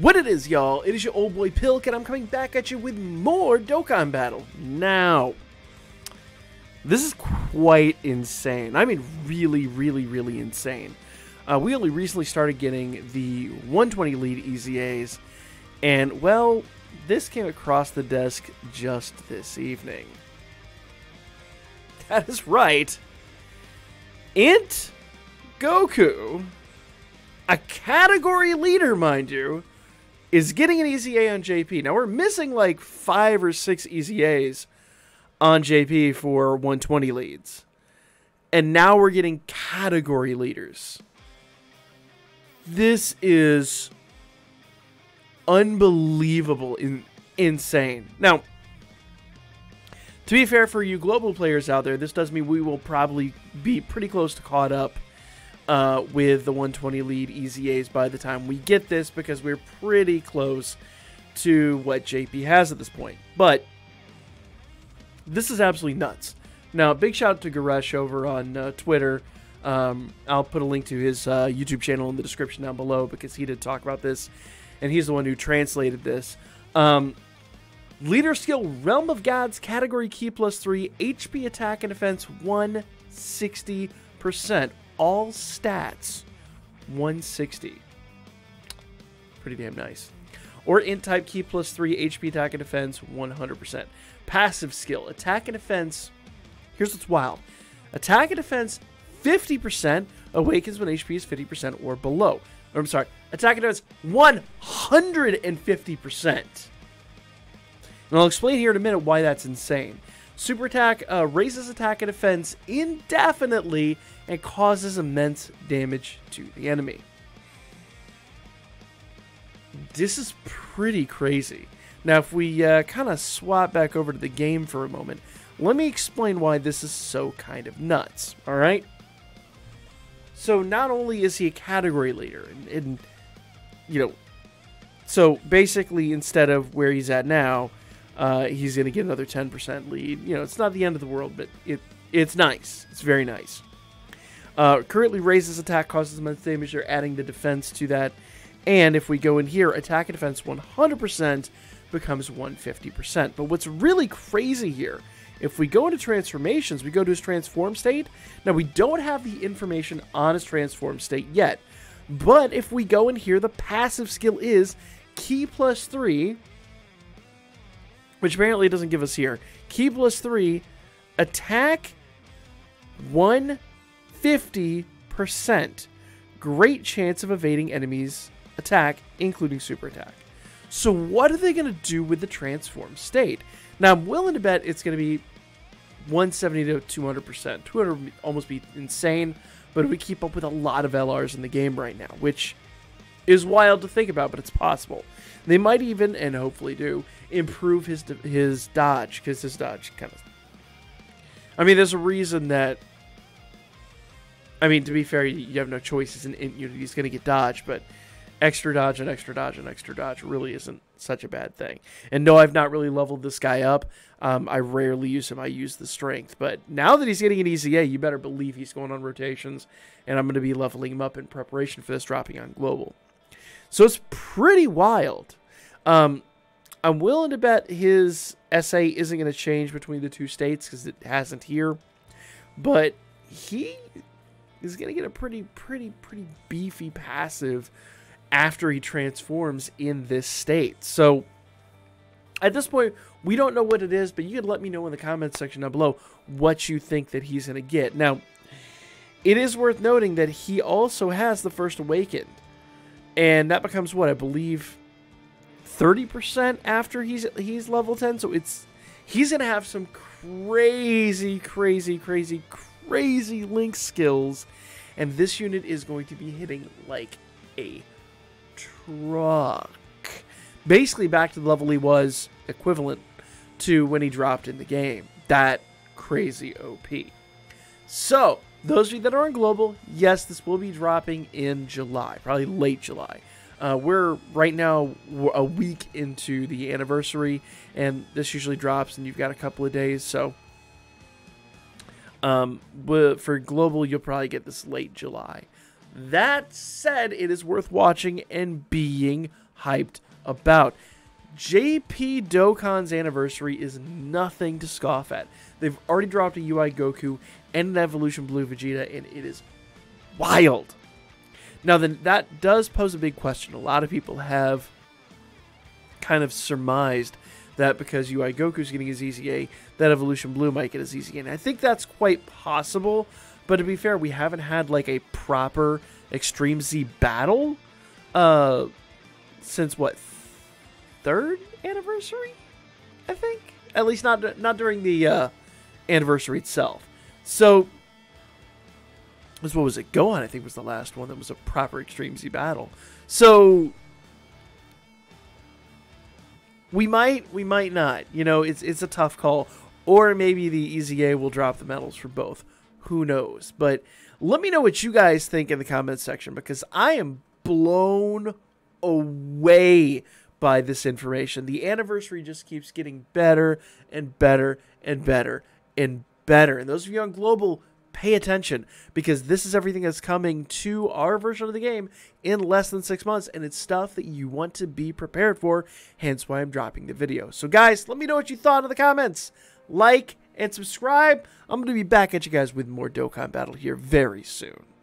What it is, y'all? It is your old boy Pilk, and I'm coming back at you with more Dokkan Battle. Now, this is quite insane. I mean, really, really, really insane. Uh, we only recently started getting the 120 lead EZAs, and well, this came across the desk just this evening. That is right. Int Goku, a category leader, mind you, is getting an EZA on JP. Now we're missing like five or six EZAs on JP for 120 leads. And now we're getting category leaders. This is unbelievable in, insane. Now, to be fair for you global players out there, this does mean we will probably be pretty close to caught up uh, with the 120 lead EZAs by the time we get this because we're pretty close to what JP has at this point. But this is absolutely nuts. Now, big shout out to Goresh over on uh, Twitter. Um, I'll put a link to his uh, YouTube channel in the description down below because he did talk about this, and he's the one who translated this. Um, leader skill Realm of Gods category Ki plus three HP attack and defense 160%. All stats 160. Pretty damn nice. Or int type Ki plus three HP attack and defense 100%. Passive skill attack and defense. Here's what's wild attack and defense 50% awakens when HP is 50% or below. Or, I'm sorry, attack and defense 150%. And I'll explain here in a minute why that's insane. Super attack uh, raises attack and defense indefinitely and causes immense damage to the enemy. This is pretty crazy. Now, if we uh, kind of swap back over to the game for a moment, let me explain why this is so kind of nuts, all right? So, not only is he a category leader, and, and you know, so basically, instead of where he's at now, uh, he's going to get another 10% lead. You know, it's not the end of the world, but it it's nice. It's very nice. Uh, currently raises attack, causes immense damage. They're adding the defense to that. And if we go in here, attack and defense 100% becomes 150%. But what's really crazy here, if we go into transformations, we go to his transform state. Now, we don't have the information on his transform state yet. But if we go in here, the passive skill is Ki plus 3 which apparently doesn't give us here. Ki plus three, attack 150%. Great chance of evading enemies' attack, including super attack. So what are they going to do with the transform state? Now I'm willing to bet it's going to be 170 to 200%. 200 would almost be insane, but we keep up with a lot of LRs in the game right now, which is wild to think about, but it's possible. They might even, and hopefully do, improve his his dodge because his dodge kind of. I mean, there's a reason that. I mean, to be fair, you have no choices in int going to get dodge, but extra dodge and extra dodge and extra dodge really isn't such a bad thing. And no, I've not really leveled this guy up. Um, I rarely use him. I use the strength. But now that he's getting an EZA, you better believe he's going on rotations. And I'm going to be leveling him up in preparation for this dropping on global. So it's pretty wild. Um, I'm willing to bet his SA isn't going to change between the two states because it hasn't here. But he is going to get a pretty, pretty, pretty beefy passive after he transforms in this state. So at this point, we don't know what it is, but you can let me know in the comments section down below what you think that he's going to get. Now, it is worth noting that he also has the First Awakened. And that becomes what I believe 30% after he's he's level 10 so it's he's going to have some crazy crazy crazy crazy link skills and this unit is going to be hitting like a truck. Basically back to the level he was equivalent to when he dropped in the game. That crazy op so those of you that are on global yes this will be dropping in july probably late july. Uh, we're right now we're a week into the anniversary, and this usually drops, and you've got a couple of days. So, um, for global, you'll probably get this late July. That said, it is worth watching and being hyped about. JP Dokkan's anniversary is nothing to scoff at. They've already dropped a UI Goku and an Evolution Blue Vegeta, and it is wild. Now, then, that does pose a big question. A lot of people have kind of surmised that because UI Goku's getting his EZA, that Evolution Blue might get his EZA. And I think that's quite possible. But to be fair, we haven't had like a proper Extreme Z battle uh, since what third anniversary? I think at least not not during the uh, anniversary itself. So was what was it? Gohan I think was the last one that was a proper Extreme Z battle. So we might we might not. You know, it's it's a tough call. Or maybe the EZA will drop the medals for both. Who knows? But let me know what you guys think in the comments section because I am blown away by this information. The anniversary just keeps getting better and better and better and better. And those of you on Global, pay attention because this is everything that's coming to our version of the game in less than six months. And it's stuff that you want to be prepared for, hence why I'm dropping the video. So, guys, let me know what you thought in the comments. Like and subscribe. I'm going to be back at you guys with more Dokkan Battle here very soon.